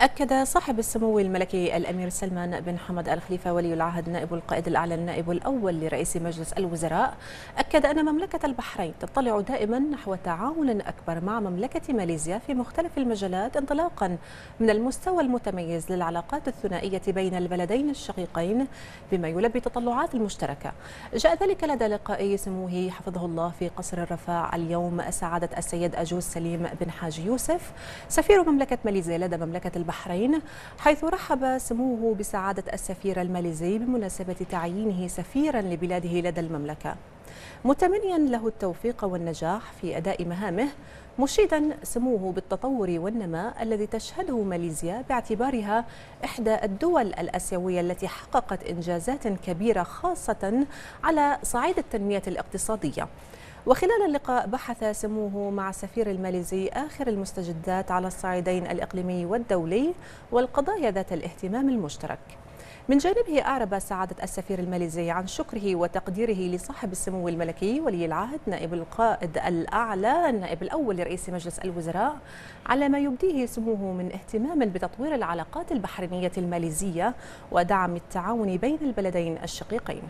أكد صاحب السمو الملكي الأمير سلمان بن حمد آل خليفة ولي العهد نائب القائد الأعلى النائب الأول لرئيس مجلس الوزراء أكد أن مملكة البحرين تطلع دائما نحو تعاون أكبر مع مملكة ماليزيا في مختلف المجالات انطلاقا من المستوى المتميز للعلاقات الثنائية بين البلدين الشقيقين بما يلبي التطلعات المشتركة. جاء ذلك لدى لقاء سموه حفظه الله في قصر الرفاع اليوم سعادة السيد أجوز سليم بن حاج يوسف. سفير مملكة ماليزيا لدى مملكة البحرين حيث رحب سموه بسعادة السفير الماليزي بمناسبة تعيينه سفيرا لبلاده لدى المملكة. متمنيا له التوفيق والنجاح في أداء مهامه مشيدا سموه بالتطور والنماء الذي تشهده ماليزيا باعتبارها إحدى الدول الأسيوية التي حققت إنجازات كبيرة خاصة على صعيد التنمية الاقتصادية. وخلال اللقاء بحث سموه مع السفير الماليزي آخر المستجدات على الصعيدين الإقليمي والدولي والقضايا ذات الاهتمام المشترك. من جانبه أعرب سعادة السفير الماليزي عن شكره وتقديره لصاحب السمو الملكي ولي العهد نائب القائد الأعلى النائب الأول لرئيس مجلس الوزراء على ما يبديه سموه من اهتمام بتطوير العلاقات البحرينية الماليزية ودعم التعاون بين البلدين الشقيقين.